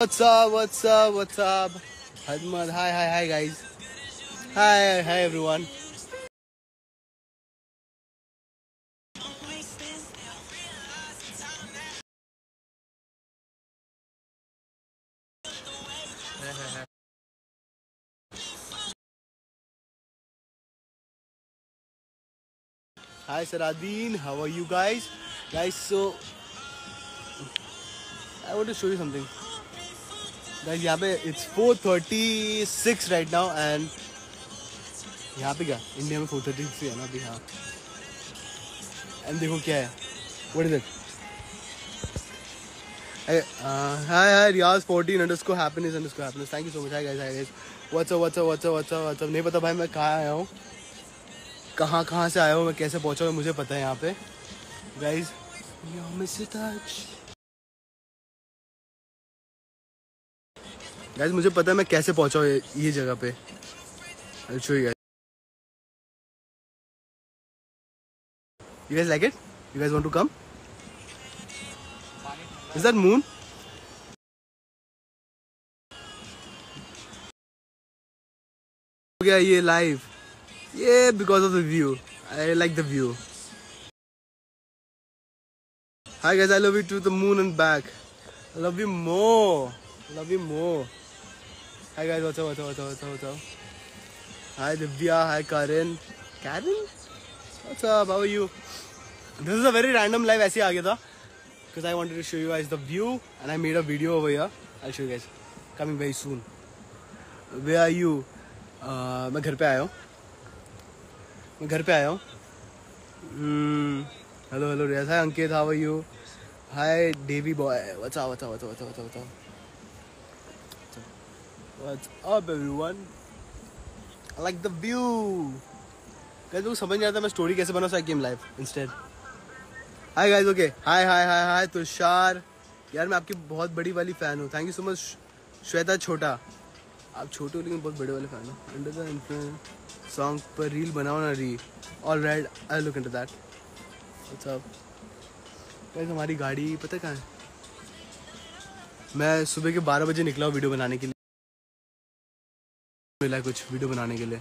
What's up? What's up? What's up? Hadmad. Hi, hi, hi, guys. Hi, hi, everyone. Hi, Saradeen. How are you guys? Guys, so I want to show you something. Guys यहाँ पे it's 4:36 right now and यहाँ पे क्या? India में 4:36 है ना अभी, हाँ। एंड देखो क्या है। What is it hi hi Riyaz 14 underscore happiness underscore happiness thank you so much hi guys what's up what's up what's up what's up what's up नहीं पता भाई, मैं कहाँ आया हूँ? कहाँ कहाँ से आया हूँ? मैं कैसे पहुँचा मुझे पता है यहाँ पे। गाइस गाइस मुझे पता है मैं कैसे पहुँचा ये, ये जगह पे। You guys like it you guys want to come is that moon हो गया ये लाइव ये because of the view I like the view hi guys I love you to the moon and back love you more love you more What's up, what's up, what's up, what's up, what's up? Hi Divya, hi Karin. Karin? What's up, how are you? This is a very random live ऐसे आ गया था because I wanted to show you guys the view and I made a video over here. I'll show you guys. Coming very soon. Where are you? Uh, मैं घर पे आया हूँ मैं घर पे आया हूँ hello hello Riyaz hi Ankit how are you hi Devi boy what's up what's up what's what's up everyone I like the view guys वो समझ नहीं आता मैं स्टोरी कैसे बना so I came live instead hi guys okay hi hi hi hi Tushar. यार, मैं आपकी बहुत बड़ी वाली फ़ैन हूँ. Thank you so much Shweta छोटा. आप छोटे हो, लेकिन बहुत बड़े वाले फ़ैन हो. अंडर द इन्फ्लुएंस सॉन्ग पर रील बनाओ ना री all right I look into that guys हमारी गाड़ी पता कहाँ है? मैं सुबह के बारह बजे निकला हूँ वीडियो बनाने के लिए. मिला है कुछ वीडियो बनाने के लिए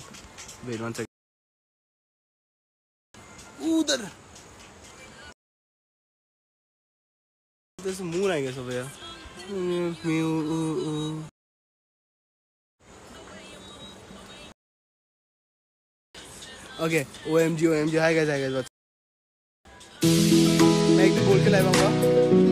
वेट वन सेकंड उधर guess, over here. Mm, mew, ooh, ooh. Okay, OMG, OMG. Hi guys, hi guys. What's मैं एक बोल के लाइव आऊँगा